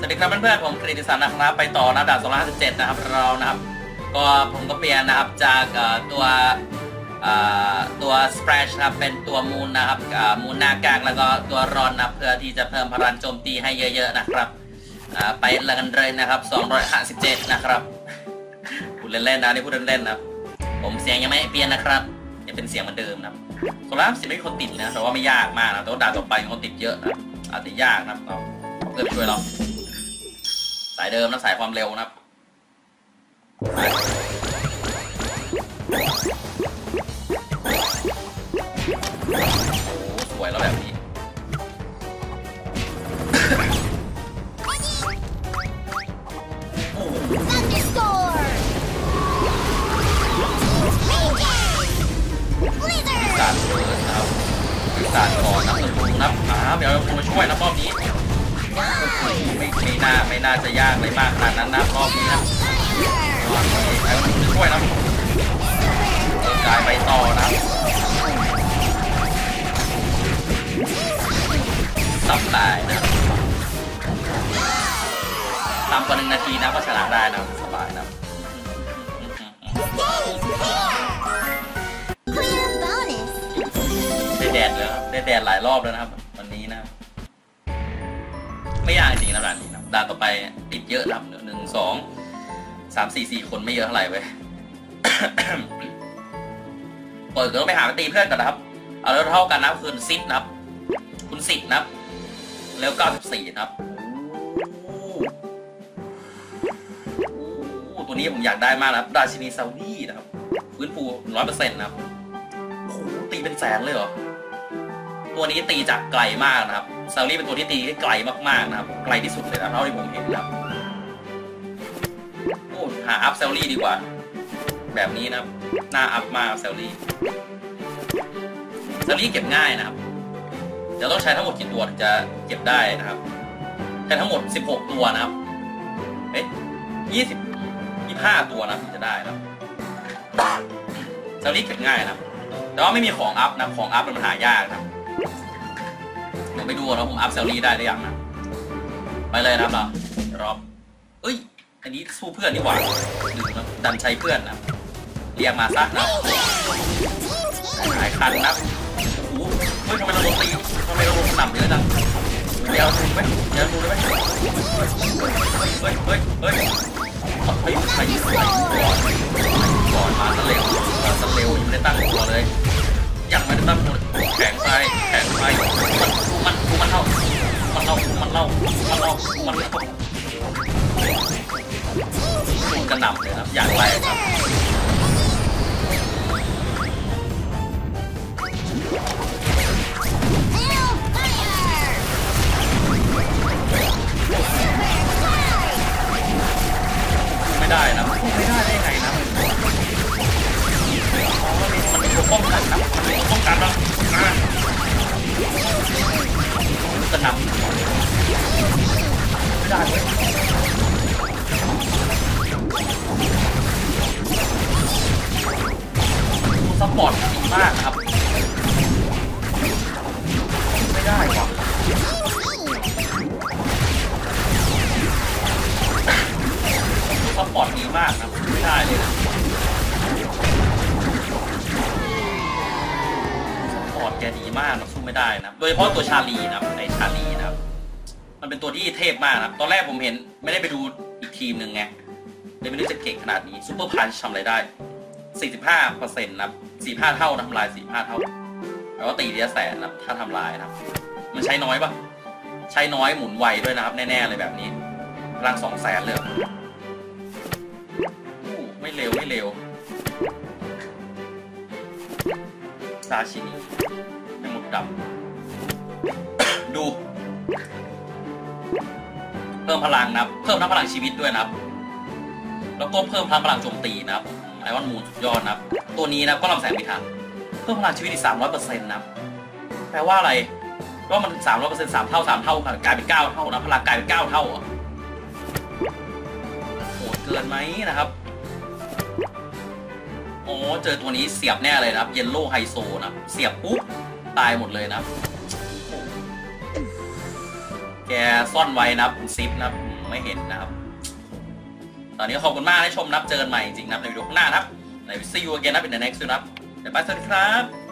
สวัสดีครับเพื่อนๆผมกฤติสันนะครับไปต่อนะดาน257 นะครับเรานะครับก็ผมก็เปลี่ยนนะครับจากตัวตัว splash นะครับเป็นตัวมูนนะครับมูนหน้ากากแล้วก็ตัวรอนนะเพื่อที่จะเพิ่มพลังโจมตีให้เยอะๆนะครับไปเลยกันเลยนะครับ257นะครับพูดเล่นๆนะนี่พูดเล่นๆนะครับผมเสียงยังไม่เปลี่ยนนะครับยังเป็นเสียงเหมือนเดิมนะครับโซล่าสิไม่ีคนติดนะแต่ว่าไม่ยากมากนะแต่ว่าด่าต่อไปคนติดเยอะนะอาจจะยากนะครับเราเพื่อนช่วยเรา สายเดิมนะสายความเร็วนะครับโอ้สวยแล้วแบบนี้โอ้ Thunderstorm! Raging! สาร Blizzard! เฟิร์สนะครับสารก่อนนะเออนับอ่าเดี๋ยวเรามาช่วยนะรอบนี้ ไม่ไม่น่าไม่น่าจะยากเลยมากขนาดนั้นนะรอบนี้นะ Fire! รอบนี้ไอ้คนจะช่วยนะเออกายไปต่อนะครับสับตายนะตามกว่าหนึ่งนาทีนะก็ชนะได้นะสบายนะ Stage clear! Clear bonus! ได้แดดแล้วครับได้แดดหลายรอบแล้วนะครับ วันนี้นะครับ ไม่ยากจริงนะด่านนี้นะด่านต่อไปติดเยอะนะครับหนึ่งสองสามสี่สี่คนไม่เยอะเท่าไหร่เว้ยเปิดก็ต้องไปหาไปตีเพื่อนก่อนนะครับ เอาแล้วเท่ากันนะคือซิปนะครับ คุณสิบนะครับ แล้วเก้าสิบสี่นะครับโอ้โหตัวนี้ผมอยากได้มากนะครับราชินีซาวีนะครับ ฟื้นฟูร้อยเปอร์เซ็นต์นะครับโอ้โหตีเป็นแสนเลยเหรอ ตัวนี้ตีจากไกลมากนะครับซารี่เป็นตัวที่ตีได้ไกลมากๆนะครับ ไกลที่สุดเลยนะเท่าที่ผมเห็นนะครับโอ้หาอัพเซลลี่ดีกว่า แบบนี้นะครับหน้าอัพมากเซลลี่เซลลี่เก็บง่ายนะครับเดี๋ยวต้องใช้ทั้งหมดกี่ตัวถึงจะเก็บได้นะครับใช้ทั้งหมด 16 ตัวนะครับเอ๊ะ20 25ตัวนะถึงจะได้นะเซลลี่เก็บง่ายนะแต่ว่าไม่มีของอัพนะของอัพมันหายากนะครับ เดี๋ยวไปดูนะผมอัพเซลลี่ได้หรือยังนะ ไปเลยนะครับเรารอบเอ้ย อันนี้สู้เพื่อนนี่หว่าลืมนะดันใช้เพื่อนนะ เรียกมาซะนะหายคันนะโอ้โหเฮ้ยทำไมเราโดนตีทำไมเราโดนหนำเยอะจังเดี๋ยวดูไหมเดี๋ยวดูได้ไหมเฮ้ย เฮ้ย เฮ้ย เฮ้ยใครใครก่อนก่อนมาซะเร็วมาซะเร็วยังไม่ได้ตั้งตัวเลย แข็งไปแข็งไปมันมันมันเท่ามันเล่ามันเล่ามันเล่ามันเล่าคุณกระหน่ำเลยครับอย่างแรกครับไม่ได้นะไม่ได้ ซัพพอร์ตดีมากนะไม่ได้เลยนะซัพพอร์ตแกดีมากนะสู้ไม่ได้นะโดยเฉพาะตัวชาลีนะไอชาลีนะมันเป็นตัวที่เทพมากนะตอนแรกผมเห็นไม่ได้ไปดูอีกทีมหนึ่งไงเลยไม่ได้จะเก่งขนาดนี้ซูเปอร์พันช์ทำอะไรได้ 45เปอร์เซ็นต์นะ45 เท่านะทำลาย 45 เท่าแล้วก็ตีเดียแสนนะถ้าทำลายนะ มันใช้น้อยปะใช้น้อยหมุนไวด้วยนะครับ แน่ๆเลยแบบนี้พลังสองแสนเลยเหรออู้ไม่เร็วไม่เร็วราชินีเป็นหมุดดำดู เพิ่มพลังนะครับเพิ่มทั้งพลังชีวิตด้วยนะครับ แล้วก็เพิ่มทั้งพลังโจมตีนะครับไอรอนมูนสุดยอดนะครับ ตัวนี้นะก็ลำแสงพิทักษ์เพิ่มพลังชีวิตอีกสามร้อยเปอร์เซ็นต์นะครับแปลว่าอะไร ก็มันสามร้อยเปอร์เซ็นต์สามเท่าสามเท่ากลายเป็นเก้าเท่านะพลังกลายเป็นเก้าเท่าเหรอโหดเกินไหมนะครับโอ้เจอตัวนี้เสียบแน่เลยนะครับเยลโล่ไฮโซนะเสียบปุ๊บตายหมดเลยนะ แกซ่อนไว้นับซิปนะไม่เห็นนะครับ ตอนนี้ขอบคุณมากที่ชมนับเจอกันใหม่จริงนับในวิดีโอข้างหน้านะครับใน see you again นะครับ in the next นะครับบ๊ายบายสวัสดีครับ